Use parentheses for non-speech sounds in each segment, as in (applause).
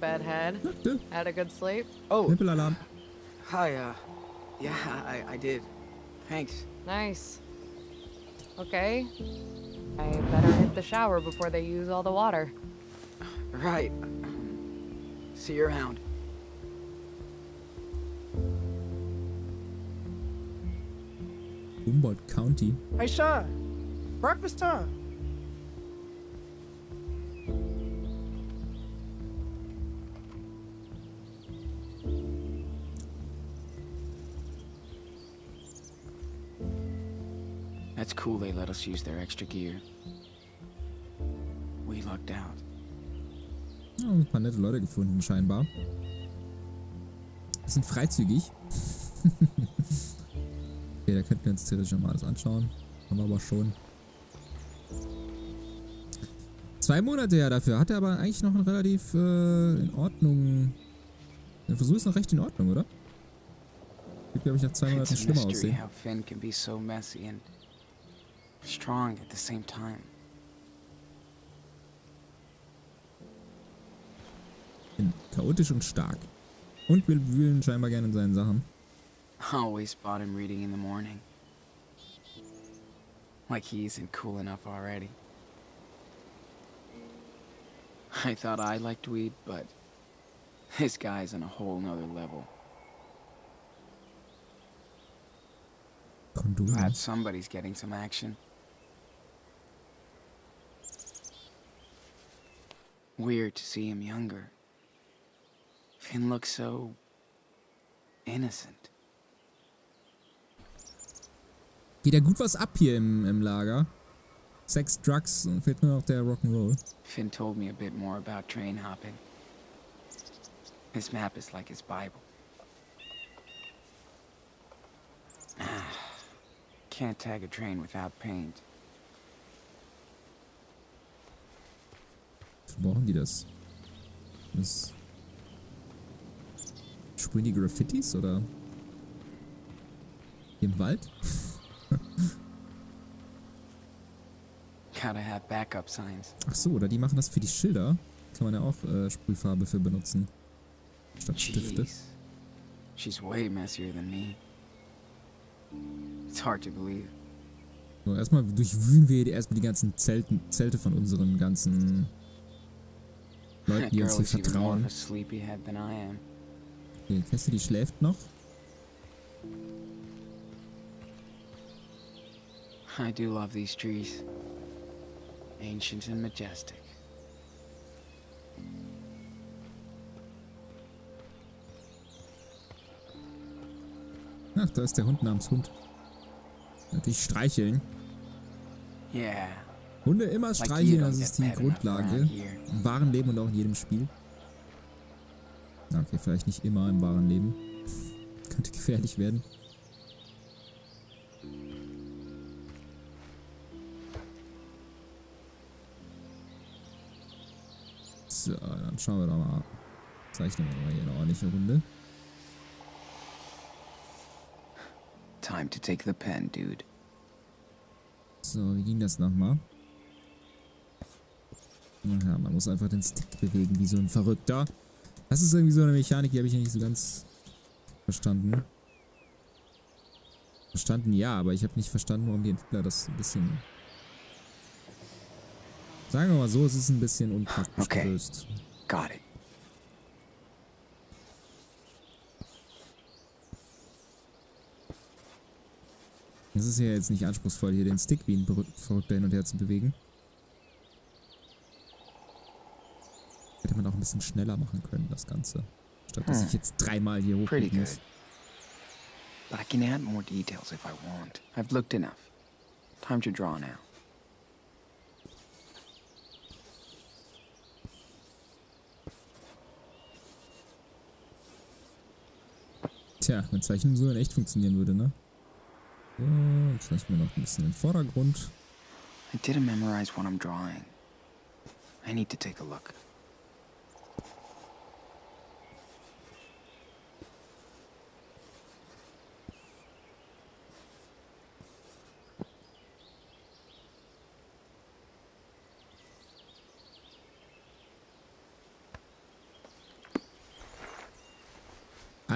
Hey, bedhead. Had a good sleep? Oh, Nippelalarm. hi, uh, yeah, I, I did. Thanks. Nice. Okay. I better hit the shower before they use all the water. Right. See you around. Humboldt County. Hey, Sean. Breakfast time. Cool they let us use their extra gear. We lucked out. Ja, ein paar nette Leute gefunden, scheinbar. Die sind freizügig. (laughs) okay, da könnten wir uns theoretisch mal alles anschauen. Haben wir aber schon. Zwei Monate ja dafür. Hat er aber eigentlich noch ein relativ äh, in Ordnung. Der Versuch ist noch recht in Ordnung, oder? Wird, glaube ich, nach zwei Monaten schlimmer aussehen. Strong at the same time. Chaotisch und stark. Und wir wühlen scheinbar gerne in seinen Sachen. I always spot him reading in the morning. Like he isn't cool enough already. I thought I liked weed, but this guy's on a whole nother level. Glad somebody's getting some action. Weird to see him younger. Finn looks so innocent. Geht ja gut was ab hier im, im Lager. Sex, Drugs und fehlt nur noch der Rock'n'Roll. Finn told me a bit more about train hopping. This map is like his Bible. Ah, Can't tag a train without paint. Brauchen die das? das Sprühen die Graffitis oder? Hier Im Wald? (laughs) Gotta have backup signs. Ach so, oder die machen das für die Schilder. Kann man ja auch äh, Sprühfarbe für benutzen. Statt Stifte. She's way messier than me. It's hard to believe. So, erstmal durchwühlen wir erstmal die ganzen Zelten, Zelte von unseren ganzen Leuten, die uns hier vertrauen. Okay, Cassidy schläft noch. I do love these trees. Ancient and majestic. Ach, da ist der Hund namens Hund. Natürlich streicheln. Yeah. Hunde immer streicheln, das ist die Grundlage. Im wahren Leben und auch in jedem Spiel. Okay, vielleicht nicht immer im wahren Leben. (laughs) Könnte gefährlich werden. So, dann schauen wir doch mal. Zeichnen wir mal hier eine ordentliche Runde. Time to take the pen, dude. So, wie ging das nochmal? Ja, man muss einfach den Stick bewegen, wie so ein Verrückter. Das ist irgendwie so eine Mechanik, die habe ich ja nicht so ganz verstanden. Verstanden, ja, aber ich habe nicht verstanden, warum die Entwickler das ein bisschen... Sagen wir mal so, es ist ein bisschen unpraktisch Okay. gelöst. Got it. Es ist ja jetzt nicht anspruchsvoll, hier den Stick wie ein Verrückter hin und her zu bewegen. Man auch ein bisschen schneller machen können, das Ganze. Statt dass Hm. ich jetzt dreimal hier good. muss. But I can add more details if I want. I've looked enough. Time to draw now. Tja, wenn Zeichnen so in echt funktionieren würde, ne? So, jetzt lassen wir noch ein bisschen den Vordergrund. I didn't memorize what I'm drawing. I need to take a look.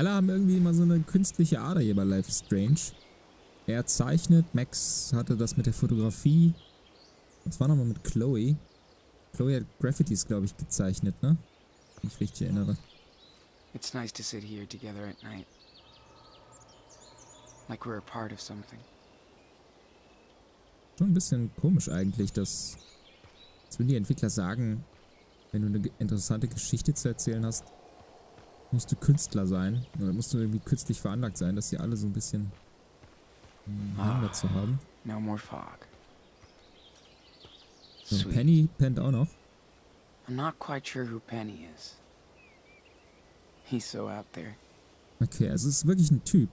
Alle haben irgendwie immer so eine künstliche Ader hier bei Life is Strange. Er zeichnet, Max hatte das mit der Fotografie. Was war nochmal mit Chloe? Chloe hat Graffitis, glaube ich, gezeichnet, ne? Wenn ich richtig erinnere. It's nice to sit here together at night. Like we're a part of something. Schon ein bisschen komisch eigentlich, dass, dass wenn die Entwickler sagen, wenn du eine interessante Geschichte zu erzählen hast, musst du Künstler sein. Oder musst du irgendwie künstlich veranlagt sein, dass sie alle so ein bisschen Hang dazu haben. No more fog. So, Sweet. Penny pennt auch noch. I'm not quite sure who Penny is. He's so out there. Okay, also es ist wirklich ein Typ.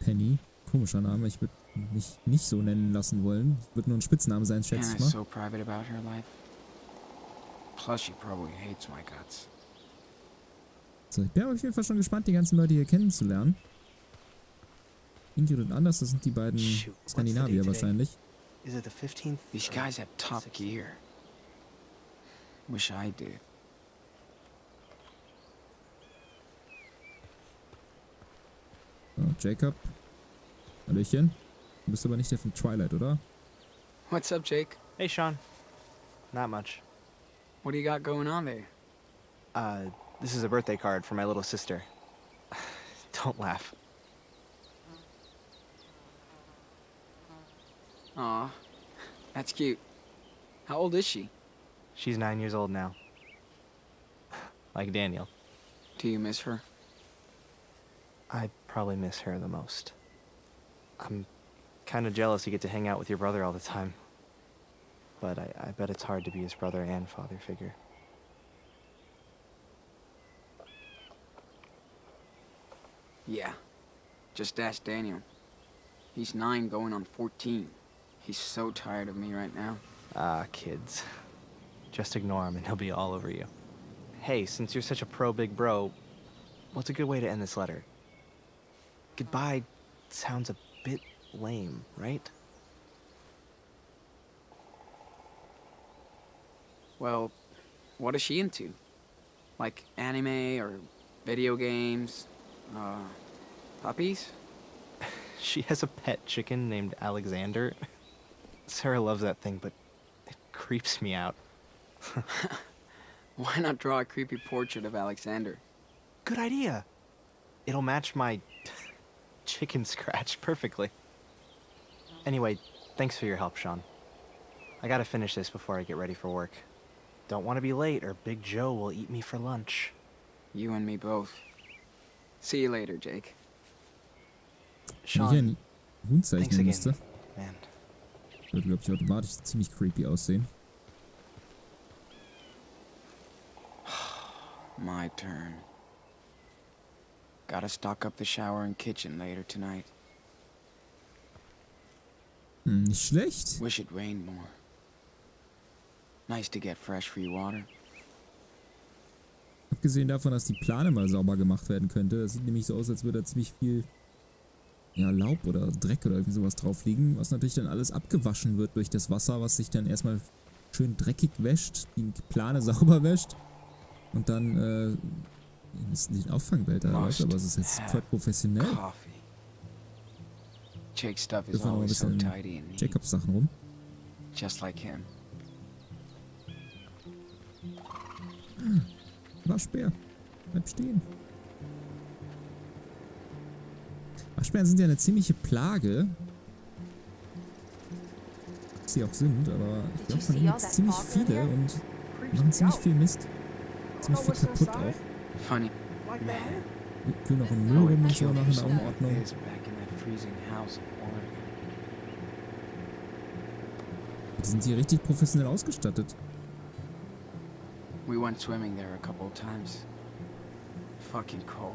Penny. Komischer Name. Ich würde mich nicht so nennen lassen wollen. Wird nur ein Spitzname sein, schätze ich mal. so private about her life. Plus, she probably hates my guts. So, ich bin auf jeden Fall schon gespannt, die ganzen Leute hier kennenzulernen. Ingrid und Anders, das sind die beiden Skandinavier wahrscheinlich. Is it the 15th? These or guys have top 16th? gear. Wish I did. So, Jacob. Hallöchen. Du bist aber nicht der von Twilight, oder? What's up, Jake? Hey, Sean. Not much. What do you got going on there? Uh, this is a birthday card for my little sister. (sighs) Don't laugh. Aw, that's cute. How old is she? She's nine years old now. (sighs) Like Daniel. Do you miss her? I probably miss her the most. I'm kind of jealous you get to hang out with your brother all the time. But I, I bet it's hard to be his brother and father figure. Yeah. Just ask Daniel. He's nine going on 14. He's so tired of me right now. Ah, kids. Just ignore him and he'll be all over you. Hey, since you're such a pro big bro, what's a good way to end this letter? Goodbye sounds a bit lame, right? Well, what is she into? Like anime or video games? Uh, puppies? (laughs) She has a pet chicken named Alexander. (laughs) Sarah loves that thing, but it creeps me out. (laughs) Why not draw a creepy portrait of Alexander? Good idea. It'll match my chicken scratch perfectly. Anyway, thanks for your help, Sean. I gotta finish this before I get ready for work. Don't want to be late or Big Joe will eat me for lunch. You and me both. See you later, Jake. Wenn ich Sean, einen Hund zeichnen müsste, Man, würde, glaube ich, automatisch ziemlich creepy aussehen. (sighs) My turn. Gotta stock up the shower and kitchen later tonight. Hm, nicht schlecht. Wish it rained more. Nice to get fresh free water. Abgesehen davon, dass die Plane mal sauber gemacht werden könnte. Das sieht nämlich so aus, als würde da ziemlich viel ja, Laub oder Dreck oder irgendwie sowas drauf liegen, was natürlich dann alles abgewaschen wird durch das Wasser, was sich dann erstmal schön dreckig wäscht, die Plane (laughs) sauber wäscht und dann äh, das ist ein Auffangbehälter raus, aber es ist jetzt voll professionell. Jake's stuff is noch ein always so bisschen tidy and neat. Jacobs Sachen rum. Just like him. Waschbär, bleib stehen. Waschbären sind ja eine ziemliche Plage. Ob Sie auch sind, aber ich glaube, von ihnen gibt es ziemlich viele und machen ziemlich viel Mist. Ziemlich viel kaputt auch. Funny. Wir auch im Müll rum und so yourself like Unordnung. Die sind hier richtig professionell ausgestattet. We went swimming there a couple of times. Fucking cold.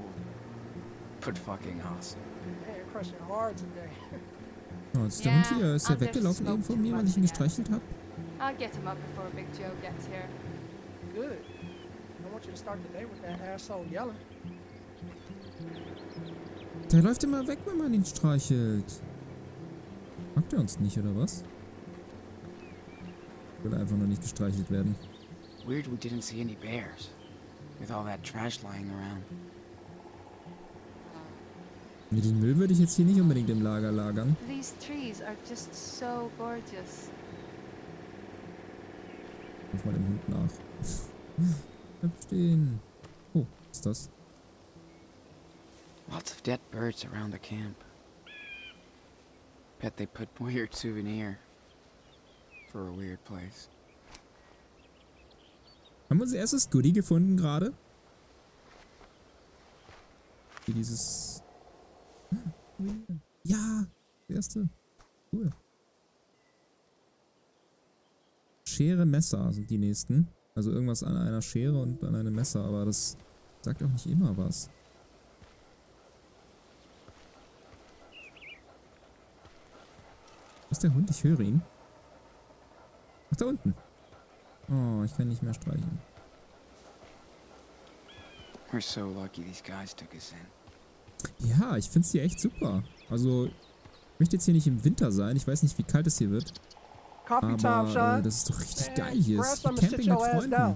But fucking awesome. Oh, jetzt ist der Hund hier. Ist der weggelaufen eben von mir, weil ich ihn gestreichelt habe? I'll get him up before Big Joe gets here. Good. I want you to start the day with that asshole yelling. Der läuft immer weg, wenn man ihn streichelt. Mag der uns nicht, oder was? Will er einfach nur nicht gestreichelt werden. Weird we didn't see any bears. With all that trash lying around. Den Müll würde ich jetzt hier nicht unbedingt im Lager lagern. These trees are just so gorgeous. Ruf mal dem Hund nach. (laughs) Bleib stehen. Oh, was ist das? Lots of dead birds around the camp. Bet they put weird souvenir for a weird place. Haben wir unser erstes Goodie gefunden gerade? Wie dieses... Ja, erste. Cool. Schere, Messer sind die nächsten. Also irgendwas an einer Schere und an einem Messer, aber das sagt auch nicht immer was. Was ist der Hund? Ich höre ihn. Ach, da unten. Oh, ich kann nicht mehr streichen. We're so lucky these guys took us in. Ja, ich find's hier echt super. Also, ich möchte jetzt hier nicht im Winter sein. Ich weiß nicht, wie kalt es hier wird. Aber äh, Sean. das ist doch richtig geil hier. Es ist Camping mit Freunden. down.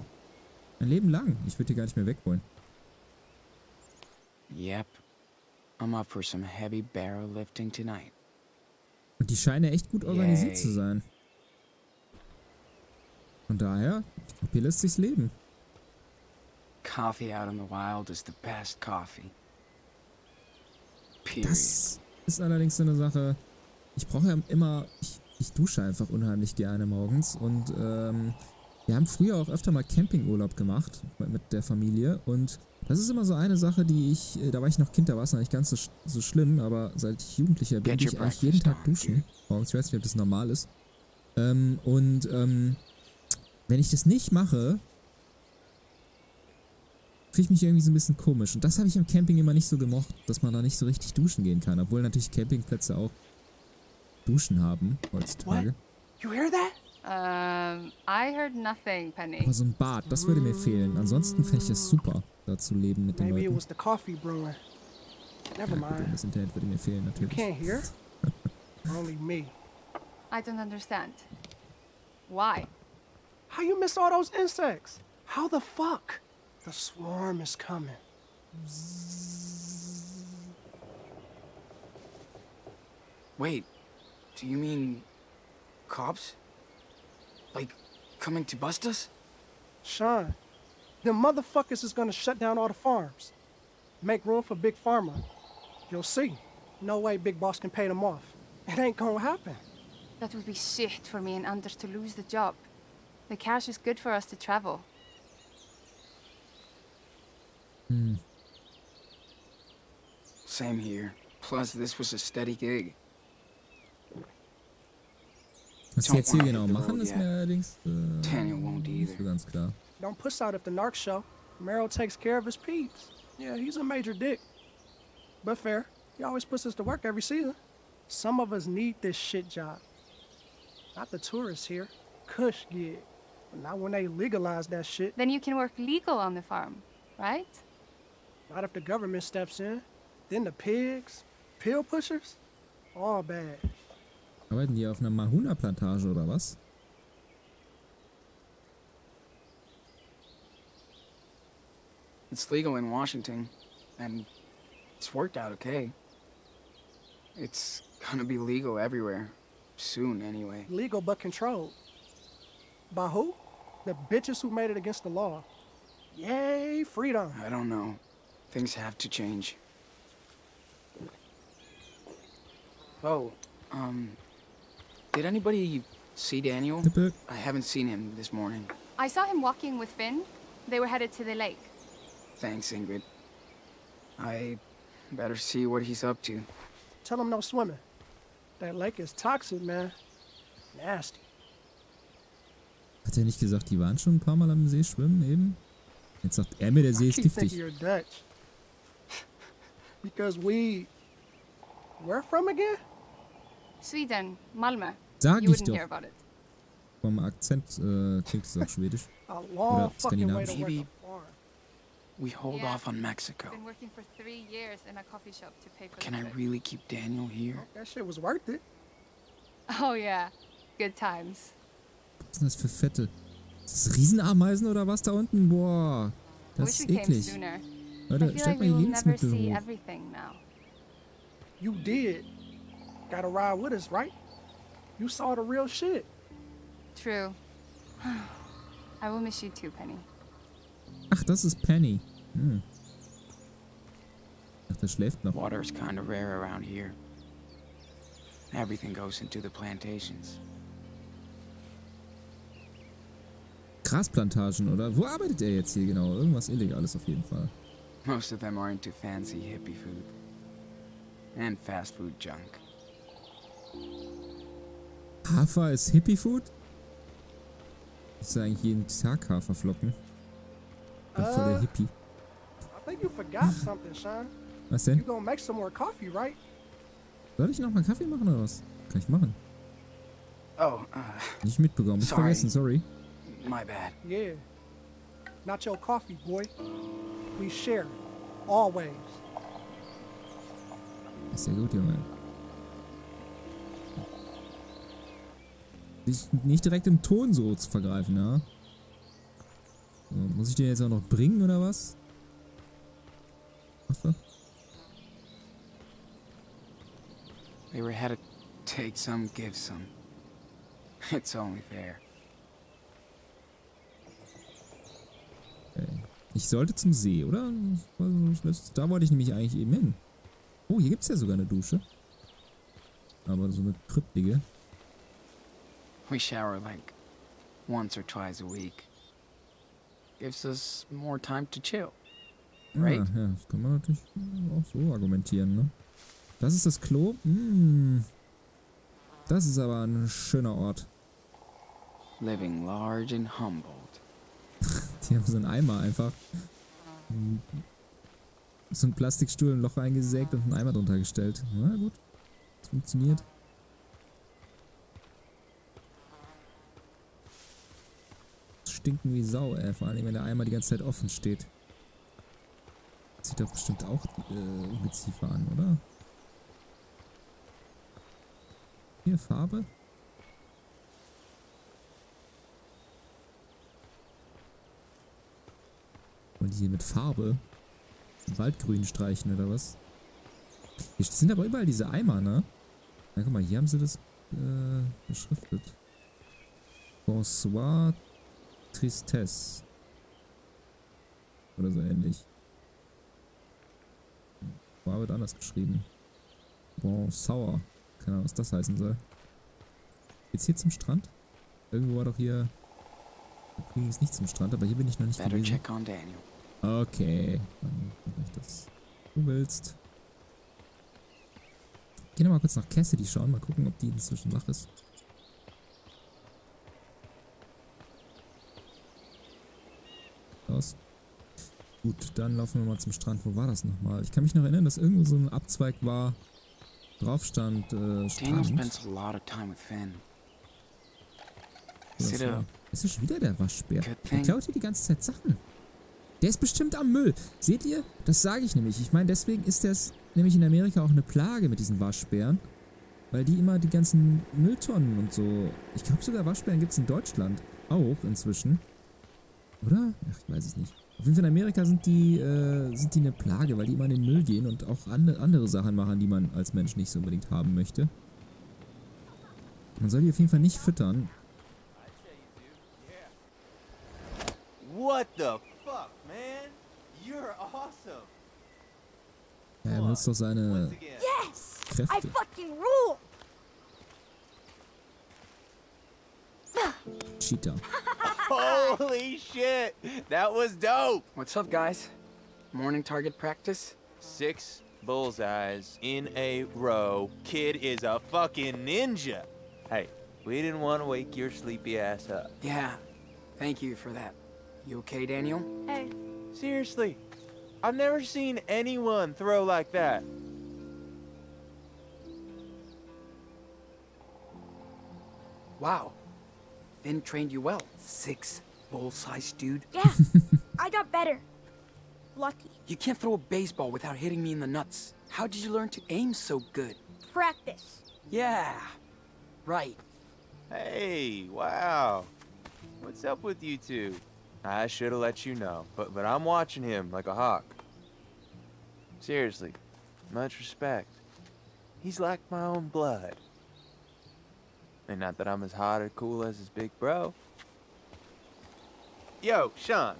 Ein Leben lang. Ich würde hier gar nicht mehr weg wollen. Yep. I'm up for some heavy barrel lifting tonight. Und die scheinen echt gut organisiert Yay. zu sein. Von daher, ich glaube, hier lässt sich's leben. Coffee out in the wild is the best coffee. Period. Das ist allerdings so eine Sache. Ich brauche ja immer. Ich, ich dusche einfach unheimlich gerne morgens. Und ähm, wir haben früher auch öfter mal Campingurlaub gemacht mit- der Familie. Und das ist immer so eine Sache, die ich. äh, Da war ich noch Kind, da war es noch nicht ganz so, so schlimm. Aber seit ich Jugendlicher bin, ich eigentlich jeden Tag duschen. Morgens, ich weiß nicht, ob das normal ist. Ähm, und ähm, wenn ich das nicht mache, fühle ich mich irgendwie so ein bisschen komisch. Und das habe ich im Camping immer nicht so gemocht, dass man da nicht so richtig duschen gehen kann. Obwohl natürlich Campingplätze auch Duschen haben heutzutage. You hear that? Um, I heard nothing, Penny. Aber so ein Bad, das würde mir fehlen. Ansonsten fände ich das super, da zu leben mit den Maybe it Leuten. was the coffee brewing. Never Ja, gut, mind. das Internet würde mir fehlen You natürlich. can't hear? (laughs) Only me. I don't understand. Why? How you miss all those insects? How the fuck? The swarm is coming. Wait, do you mean cops? Like coming to bust us? Sean, the motherfuckers is gonna shut down all the farms. Make room for Big Pharma. You'll see. No way Big Boss can pay them off. It ain't gonna happen. That would be shit for me and Anders to lose the job. The cash is good for us to travel. Hm. Same here. Plus, this was a steady gig. Was sie Don't jetzt hier wanna genau hit machen, road ist mir allerdings äh, Daniel won't either. so ganz klar. Don't puss out if the narc show. Merrill takes care of his peeps. Yeah, he's a major dick. But fair. He always puts us to work every season. Some of us need this shit job. Not the tourists here. Cush gig. But not when they legalize that shit. Then you can work legal on the farm, right? Not if the government steps in. Then the pigs, pill pushers, all bad. Arbeiten die auf einer Mahuna-Plantage oder was? It's legal in Washington, and it's worked out okay. It's gonna be legal everywhere. Soon, anyway. Legal but controlled. By who? The bitches who made it against the law. Yay, freedom. I don't know. Things have to change. Oh, um, did anybody see Daniel? Tippe. I haven't seen him this morning. I saw him walking with Finn. They were headed to the lake. Thanks, Ingrid. I better see what he's up to. Tell him no swimming. That lake is toxic, man. Nasty. Hat er nicht gesagt, die waren schon ein paar Mal am See schwimmen eben? Jetzt sagt er mir, der See ist giftig. Because we. Where from again? Sweden, Malmö. Sag you ich wouldn't doch. hear about it. Vom Akzent äh, klingt es auch schwedisch. A long Oder fucking way to skandinavisch. work Maybe-. We hold Yeah. off on Mexico. Been working for three years in a coffee shop to pay for Can I really keep Daniel here? That shit was worth it. (laughs) Oh yeah, good times. Was sind das für Fette? Ist das Riesenameisen oder was da unten? Boah, das Wish ist we came eklig. Leute, feel stellt like mal die Lebensmittel see hoch. everything now. You did. Gotta ride with us, right? You saw the real shit. True. (sighs) I will miss you too, Penny. Ach, das ist Penny. Hm. Ach, der schläft noch. Water's kind of rare around here. Everything goes into the plantations. Grasplantagen, oder? Wo arbeitet er jetzt hier genau? Irgendwas Illegales auf jeden Fall. Most of them are into fancy hippie food. And fast food junk. Hafer ist Hippie-Food? Ich sage eigentlich jeden Tag Haferflocken. Bin voll der Äh. Hippie. I think you forgot something, Sean. Was You denn? gonna make some more coffee, right? Soll ich noch mal Kaffee machen oder was? Kann ich machen. Oh, uh, Nicht mitbekommen. Ich Sorry. vergessen, sorry. my bad. Yeah. Not your coffee, boy. We share. Always. Ist ja gut, Junge. Sich nicht direkt im Ton so zu vergreifen, ja? So, muss ich den jetzt auch noch bringen, oder was? Was da? They were had to take some, give some. (laughs) It's only fair. Ich sollte zum See, oder? Da wollte ich nämlich eigentlich eben hin. Oh, hier gibt es ja sogar eine Dusche. Aber so eine kryptige. We shower like once or twice a week. Gives us more time to chill. Right. Ah, ja, das kann man natürlich auch so argumentieren, ne? Das ist das Klo. Hm. Das ist aber ein schöner Ort. Living large and humbled. Die haben so einen Eimer einfach. So einen Plastikstuhl, ein Loch eingesägt und einen Eimer drunter gestellt. Na gut. Das funktioniert. Stinken wie Sau, ey. Vor allem, wenn der Eimer die ganze Zeit offen steht. Sieht doch bestimmt auch äh, Ungeziefer an, oder? Hier, Farbe. Und hier mit Farbe Waldgrün streichen oder was? Hier sind aber überall diese Eimer, ne? Na guck mal, hier haben sie das äh, beschriftet. Bonsoir Tristesse. Oder so ähnlich. War wird anders geschrieben. Bon Sauer. Keine Ahnung, was das heißen soll. Geht's hier zum Strand? Irgendwo war doch hier. Da ging es nicht zum Strand, aber hier bin ich noch nicht Better gewesen. check on Daniel. Okay, dann mache ich das. Du willst. Geh noch mal kurz nach Cassidy schauen, mal gucken, ob die inzwischen wach ist. Aus. Gut, dann laufen wir mal zum Strand. Wo war das nochmal? Ich kann mich noch erinnern, dass irgendwo so ein Abzweig war. Drauf stand äh, Strand. spends a lot of time with Finn. Das ist schon wieder der Waschbär. Der klaut hier die ganze Zeit Sachen. Der ist bestimmt am Müll. Seht ihr? Das sage ich nämlich. Ich meine, deswegen ist das nämlich in Amerika auch eine Plage mit diesen Waschbären. Weil die immer die ganzen Mülltonnen und so. Ich glaube sogar Waschbären gibt es in Deutschland auch inzwischen. Oder? Ach, ich weiß es nicht. Auf jeden Fall in Amerika sind die, äh, sind die eine Plage, weil die immer in den Müll gehen und auch ande, andere Sachen machen, die man als Mensch nicht so unbedingt haben möchte. Man soll die auf jeden Fall nicht füttern. What the benutzt doch seine Once. Yes! I Kräfte. fucking rule! Cheater. (laughs) Holy shit! That was dope! What's up, guys? Morning target practice? Six bullseyes in a row. Kid is a fucking ninja. Hey, we didn't want to wake your sleepy ass up. Yeah. Thank you for that. You okay, Daniel? Hey, Seriously, I've never seen anyone throw like that. Wow. Finn trained you well. Six bull-sized dude. yeah, I got better. Lucky. You can't throw a baseball without hitting me in the nuts. How did you learn to aim so good? Practice. Yeah. Right. Hey, wow. What's up with you two? I should have let you know, but but I'm watching him like a hawk. Seriously, much respect. He's like my own blood. And not that I'm as hot or cool as his big bro. Yo, Sean,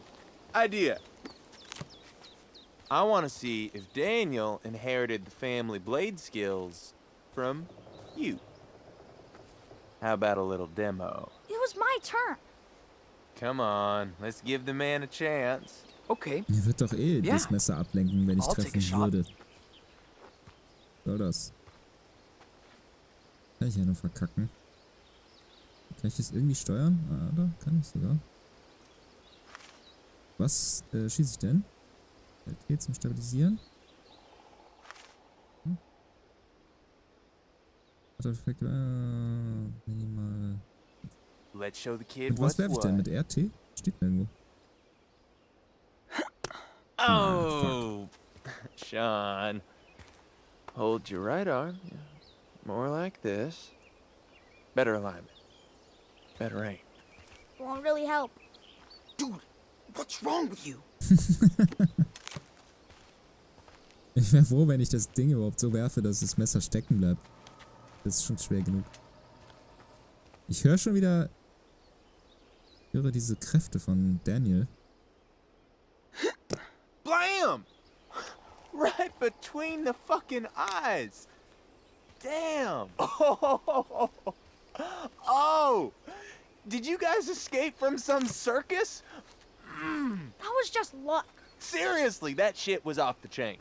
idea. I want to see if Daniel inherited the family blade skills from you. How about a little demo? It was my turn. Come on, let's give the man a chance. Okay. Mir wird doch eh Ja. das Messer ablenken, wenn ich I'll take a treffen shot. würde. Soll das? Kann ich ja nur verkacken. Kann ich das irgendwie steuern? Ah, da kann ich sogar. Was äh, schieße ich denn? LT zum Stabilisieren. Hm? Effekt, äh, minimal. Let's show the kid Mit was werfe ich denn? Mit RT? Steht nirgendwo. Oh, Sean. Hold your right arm. More like this. Better alignment. Better aim. Won't really help. Dude, what's wrong with you? (laughs) Ich wäre froh, wenn ich das Ding überhaupt so werfe, dass das Messer stecken bleibt. Das ist schon schwer genug. Ich höre schon wieder. Ich höre diese Kräfte von Daniel. Blam! Right between the fucking eyes. Damn. Oh, (laughs) oh. Did you guys escape from some circus? Mm. That was just luck. Seriously, that shit was off the chain.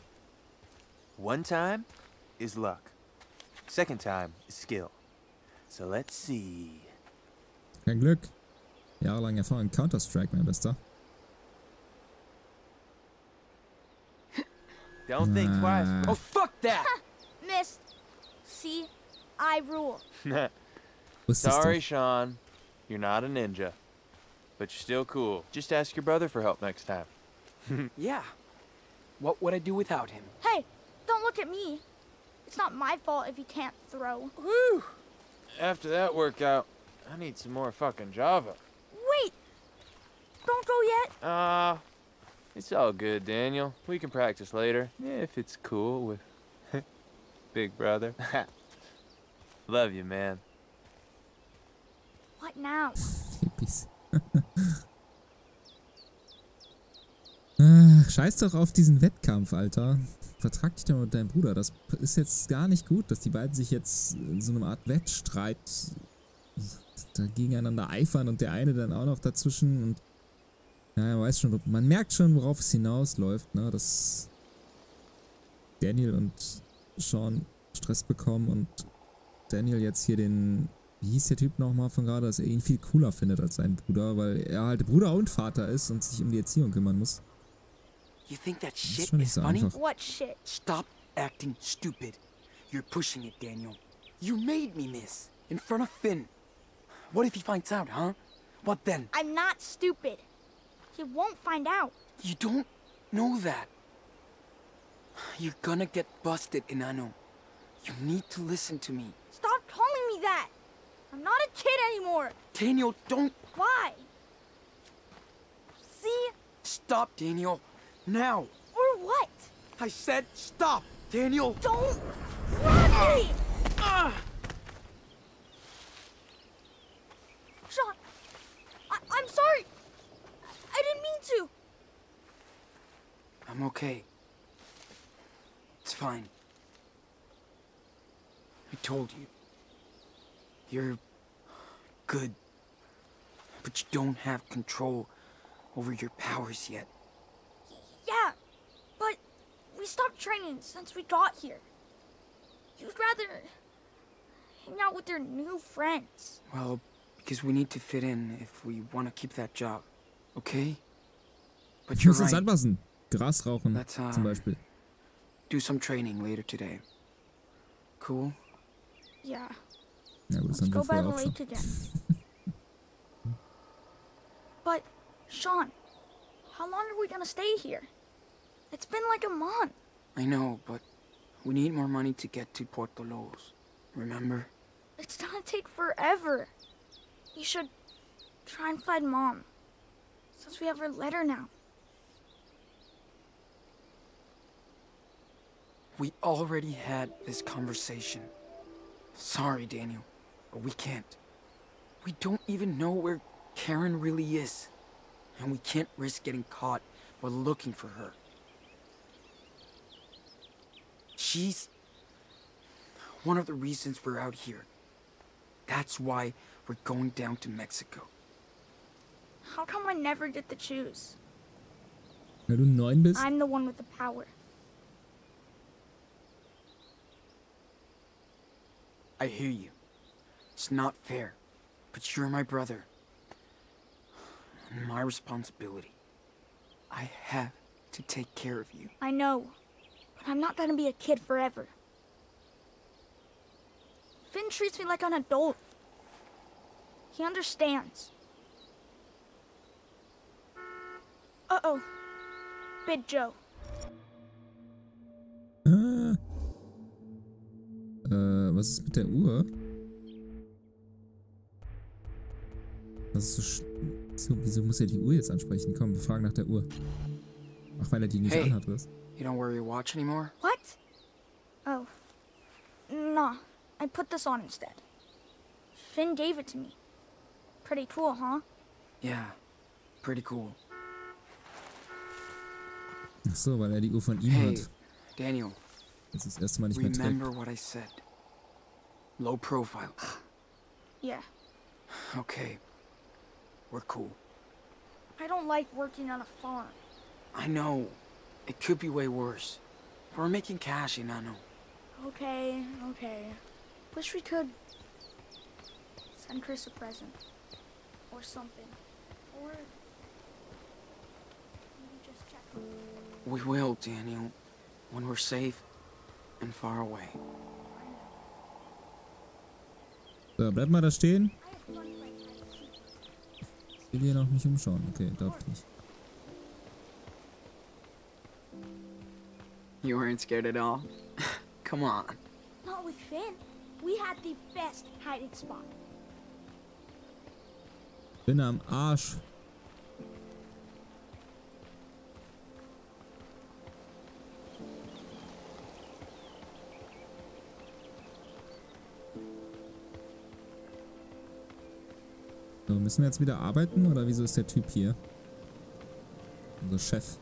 One time is luck. Second time is skill. So let's see. Kein Glück. Jahrelang Erfahrung in Counter-Strike, mein Bester. (laughs) Don't think twice. Ah. Oh, fuck that! (laughs) Missed. See, I rule. (laughs) Sorry. Sean. You're not a ninja. But you're still cool. Just ask your brother for help next time. Yeah. What would I do without him? Hey, don't look at me. It's not my fault if you can't throw. Whew. After that workout, I need some more fucking Java. Don't go yet. Ah, it's all good, Daniel. We can practice later, if it's cool with (laughs) Big Brother. (laughs) Love you, man. What now? Hippies. (laughs) Ach, scheiß doch auf diesen Wettkampf, Alter. Vertrag dich doch mit deinem Bruder. Das ist jetzt gar nicht gut, dass die beiden sich jetzt in so einer Art Wettstreit da gegeneinander eifern und der eine dann auch noch dazwischen und ja, man weiß schon, man merkt schon, worauf es hinausläuft, ne, dass Daniel und Sean Stress bekommen und Daniel jetzt hier den, wie hieß der Typ nochmal von gerade, dass er ihn viel cooler findet als seinen Bruder, weil er halt Bruder und Vater ist und sich um die Erziehung kümmern muss. You think that ist shit schon nicht so einfach. What shit? Stop acting stupid. You're pushing it, Daniel. You made me miss. In front of Finn. What if he finds out, huh? What then? I'm not stupid. He won't find out. You don't know that. You're gonna get busted, Inano. You need to listen to me. Stop calling me that. I'm not a kid anymore. Daniel, don't Why? See? stop, Daniel. Now. Or what? I said stop, Daniel. Don't Run me! Sean, I- I'm sorry. I-, I didn't mean to. I'm okay. It's fine. I told you. You're good. But you don't have control over your powers yet. Yeah, but we stopped training since we got here. You'd rather hang out with your new friends. Well, because we need to fit in if we want to keep that job. Okay? But you're muss ins right. Anpassen. Gras rauchen Let's, uh, zum Beispiel. Do some training later today. Cool? Yeah, Ja gut, das let's go wir by vorher the auch schon. lake again. but, Sean, how long are we gonna stay here? It's been like a month. I know, but we need more money to get to Port Dolores. Remember? It's gonna take forever. You should try and find Mom. Since we have her letter now. We already had this conversation. Sorry, Daniel, but we can't. We don't even know where Karen really is. And we can't risk getting caught while looking for her. She's one of the reasons we're out here. That's why we're going down to Mexico. How come I never get to choose? Weil du neun bist? I'm the one with the power. I hear you. It's not fair, but you're my brother. And my responsibility. I have to take care of you. I know, but I'm not gonna be a kid forever. Finn treats me like an adult. He understands. Uh-oh. Big Joe. Was ist mit der Uhr? Was ist so, sch- so Wieso muss er die Uhr jetzt ansprechen? Komm, wir fragen nach der Uhr. Ach, weil er die nicht Hey. anhat, was? You don't wear your watch anymore? What? Oh. Nah, I put this on instead. Finn gave it to me. Pretty cool, huh? Yeah, pretty cool. Ach so, weil er die Uhr von ihm Hey, hat. Daniel, Das ist das erste Mal nicht mehr trägt. remember what I said. Low profile. Yeah. Okay. We're cool. I don't like working on a farm. I know. It could be way worse. We're making cash in Nano. Okay, okay. Wish we could send Chris a present. Or something. Or maybe just check. We will, Daniel. When we're safe and far away. So, bleib mal da stehen. Ich will hier noch nicht umschauen. Okay, darf ich nicht. You weren't scared at all? (laughs) Come on. Not with Finn. We had the best hiding spot. Bin am Arsch. So, müssen wir jetzt wieder arbeiten oder wieso ist der Typ hier? Unser Chef.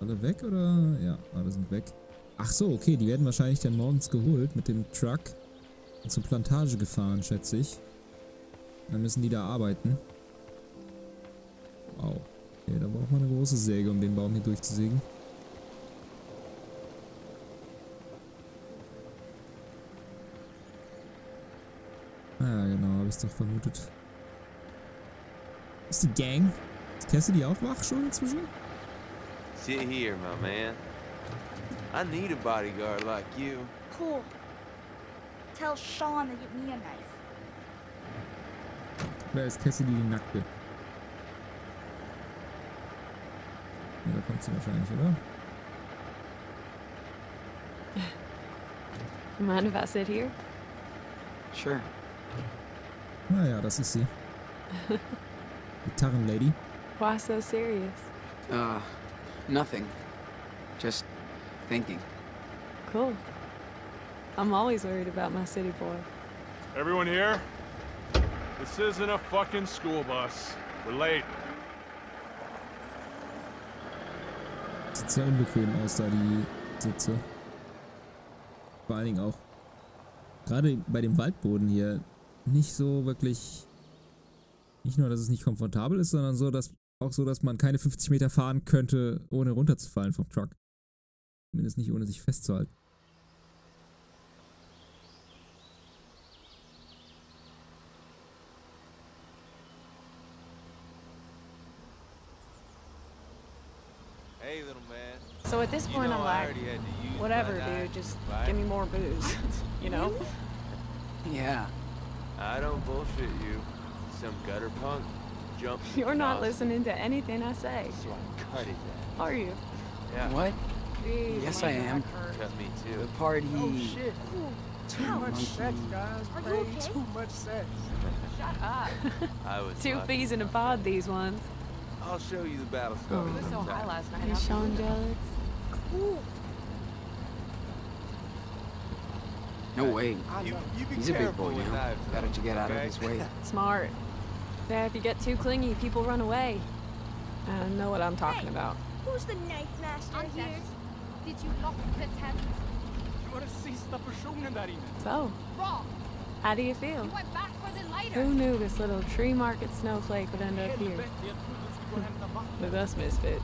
Alle weg oder? Ja, alle sind weg. Ach so, okay, die werden wahrscheinlich dann morgens geholt mit dem Truck zur Plantage gefahren, schätze ich. Dann müssen die da arbeiten. Wow. Okay, da braucht man eine große Säge, um den Baum hier durchzusägen. Ah ich doch vermutet. Ist die Gang? Ist Cassidy auch wach schon inzwischen? Sit here, my man. I need a bodyguard like you. Cool. Tell Sean to give me a knife. Oder ist Cassidy die Nackte? Ja, da kommt sie wahrscheinlich, oder? (laughs) Mind if I sit here? Sure. Naja, das ist sie. (laughs) Gitarrenlady. Why so serious? Uh, nothing. Just thinking. Cool. I'm always worried about my city boy. Everyone here? This isn't a fucking school bus. We're late. Sieht sehr unbequem aus, da die Sitze. Vor allen Dingen auch gerade bei dem Waldboden hier nicht so wirklich. Nicht nur, dass es nicht komfortabel ist, sondern so, dass auch so, dass man keine 50 Meter fahren könnte, ohne runterzufallen vom Truck. Zumindest nicht ohne sich festzuhalten. Hey, little man. So at this You point, know I'm like, whatever, dude. Just give me more booze. (laughs) you know? (laughs) Yeah. I don't bullshit you. Some gutter punk jumped. (laughs) You're not across, listening to anything I say. So I cut his ass. Are you? Yeah. What? Jeez, Yes, I am. Cut me too. The too. party. Oh shit. Too Ouch. much sex, guys. Are you Way okay? Too much sex. Shut up. (laughs) I was Two lucky. fees in a pod, these ones. I'll show you the battle oh. We scar. were so high last night. You how Sean jealous? Cool. No way. You, you be He's a big boy with now. knives, Better to get out of his way. (laughs) Smart. Yeah, if you get too clingy, people run away. I know what I'm talking Hey. about. Who's the knife master here? Did you lock the tent? So, Wrong. how do you feel? You went back for the lighter. Who knew this little tree market snowflake would end up here? With (laughs) us misfits.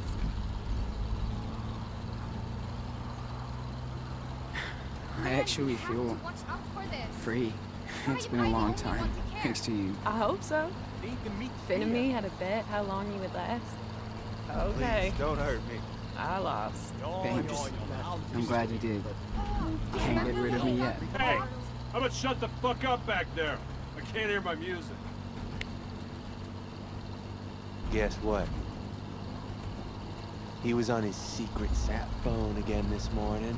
I actually feel to watch out for this. free. It's been a long time, want to care. thanks to you. I hope so. Finn and me had a bet how long you would last. Okay, Please, don't hurt me. I lost. Thanks. I'm glad you did. Oh, you can't get rid of me yet. Hey, how about shut the fuck up back there? I can't hear my music. Guess what? He was on his secret sat phone again this morning.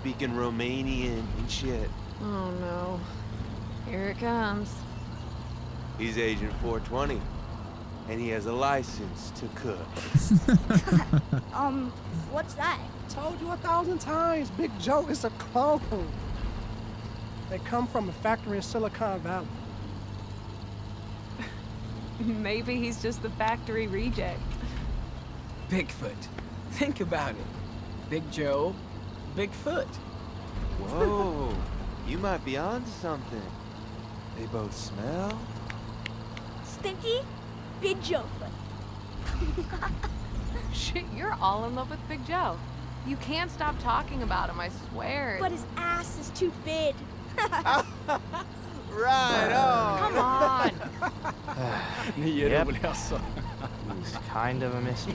Speaking Romanian and shit. Oh no. Here it comes. He's Agent 420. And he has a license to cook. (laughs) Um, what's that? Told you a thousand times, Big Joe is a clone. They come from a factory in Silicon Valley. (laughs) Maybe he's just the factory reject. Bigfoot. Think about it. Big Joe, Bigfoot. Whoa, you might be onto something. They both smell. Stinky? Big Joe foot. (laughs) Shit, you're all in love with Big Joe. You can't stop talking about him, I swear. But his ass is too big. (laughs) Right on. Come on. (laughs) He's kind of a mystery.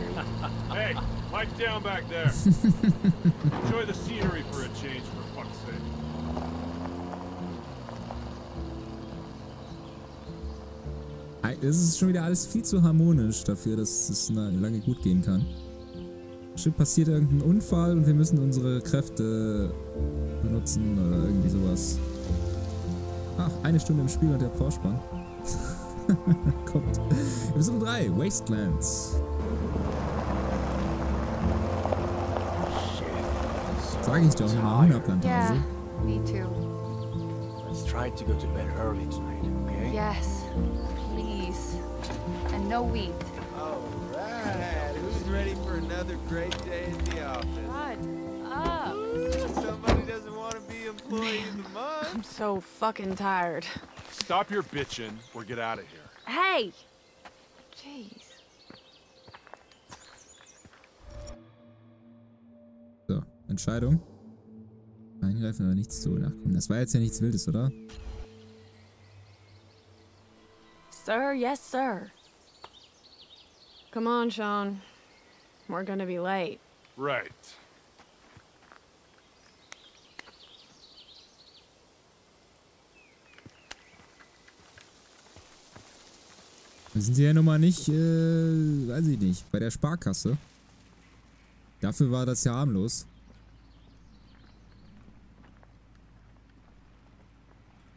Hey, pipe down back there. (laughs) Enjoy the scenery for a change, for fuck's sake. Es ist schon wieder alles viel zu harmonisch dafür, dass es lange gut gehen kann. Bestimmt passiert irgendein Unfall und wir müssen unsere Kräfte benutzen oder irgendwie sowas. Ach, eine Stunde im Spiel und der Vorspann. (laughs) Kommt. Episode 3, Wastelands. Sag ich doch, eine Hühnerplantage. Yeah, me too. Let's try to go to bed early tonight, okay? Yes, please. And no wheat. Alright, who's ready for another great day in the office? Shut up. Somebody doesn't want to be employee of the month. I'm so fucking tired. Stop your bitching or get out of here. Hey! Jeez. So, Entscheidung. Eingreifen oder nichts tun. Ach komm, das war jetzt ja nichts Wildes, oder? Sir, yes, sir. Come on, Sean. We're gonna be late. Right. Wir sind hier ja nun mal nicht, äh, weiß ich nicht, bei der Sparkasse. Dafür war das ja harmlos.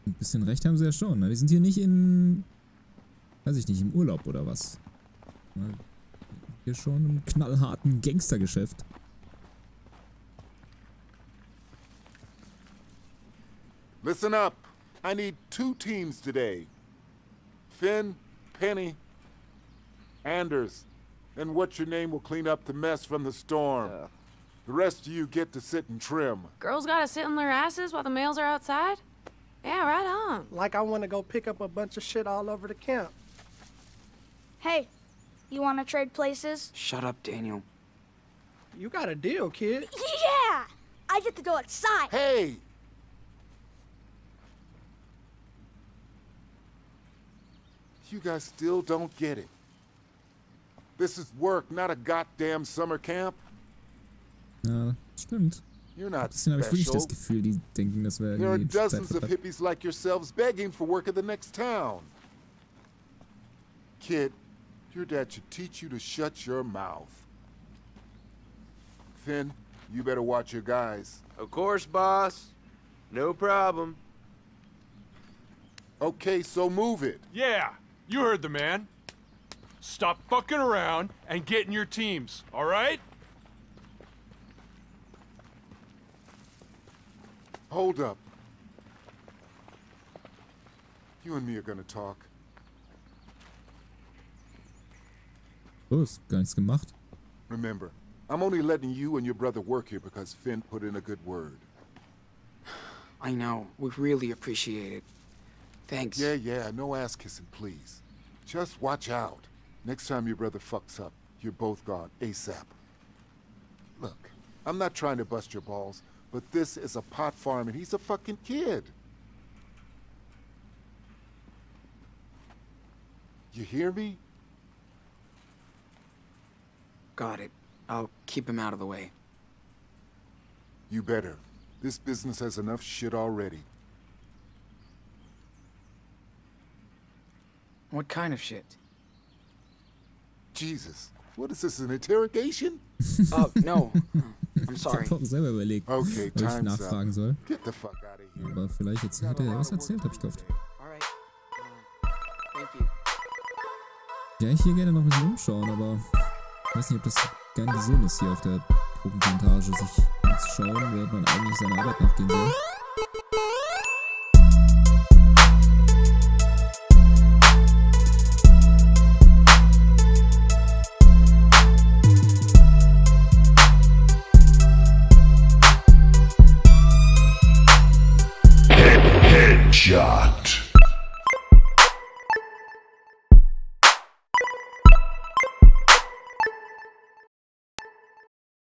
Ein bisschen recht haben sie ja schon. Ne? Die sind hier nicht in, weiß ich nicht, im Urlaub oder was. Ne? Hier schon im knallharten Gangstergeschäft. Listen up. I need two teams today. Finn, Penny, Anders, and what's your name will clean up the mess from the storm. The rest of you get to sit and trim. Girls gotta sit on their asses while the males are outside? Yeah, right on. Like I want to go pick up a bunch of shit all over the camp. Hey, you want to trade places? Shut up, Daniel. You got a deal, kid. (laughs) Yeah! I get to go outside. Hey! You guys still don't get it. This is work, not a goddamn summer camp. Ja, stimmt. You're not Bisschen habe ich wirklich das special. Gefühl, die denken, das wäre There are irgendwie dozens of hippies like yourselves begging for work in the next town. Kid, your dad should teach you to shut your mouth. Finn, you better watch your guys. Of course, boss. No problem. Okay, so move it. Yeah, you heard the man. Stop fucking around and get in your teams, all right? Hold up. You and me are gonna talk. Oh, Los, gar nichts gemacht. Remember, I'm only letting you and your brother work here because Finn put in a good word. (sighs) I know. We really appreciate it. Thanks. Yeah, yeah, no ass kissing, please. Just watch out. Next time your brother fucks up, you're both gone ASAP. Look, I'm not trying to bust your balls, but this is a pot farm and he's a fucking kid. You hear me? Got it. I'll keep him out of the way. You better. This business has enough shit already. What kind of shit? Jesus, what is this, an interrogation? Oh, no. (laughs) I'm Ich sorry. habe auch selber überlegt, Okay, ob ich time's nachfragen up. soll. Get the fuck out of here. Aber vielleicht jetzt hätte er was erzählt, habe ich gehofft. Alright. Uh, thank you. Ja, ich hier gerne noch ein bisschen umschauen, aber ich weiß nicht, ob das gern gesehen ist, hier auf der Drogenplantage, sich umzuschauen, während man eigentlich seiner Arbeit nachgehen soll.